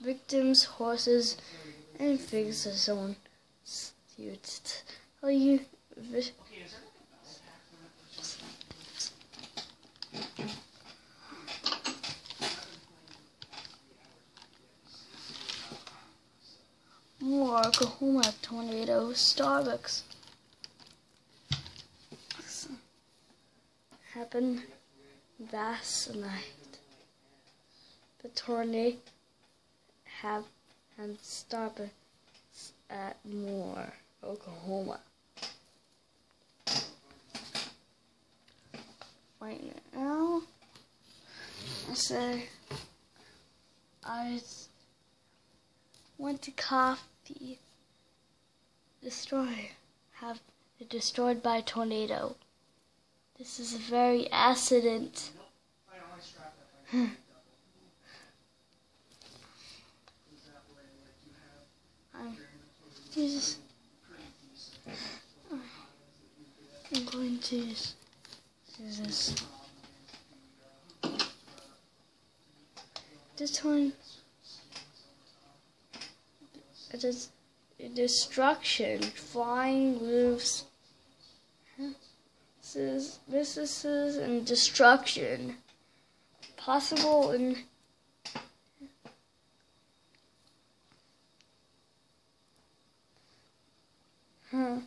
victims, horses, and figs are someone suits. Tell you. Moore Oklahoma tornado Starbucks. Happened last night. The tornado have and Starbucks at Moore, Oklahoma. Right now, I say I went to coffee destroy have it destroyed by tornado. This is a very accident. I'm just I'm going to use this. This one it is destruction, flying roofs, businesses, and destruction. Possible in Huh.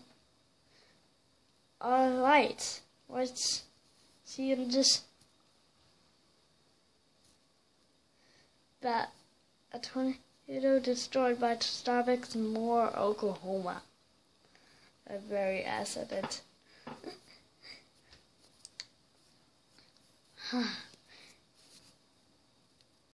Alright. Let's see and just that a tornado destroyed by Starbucks in Moore, Oklahoma. A very accident. huh.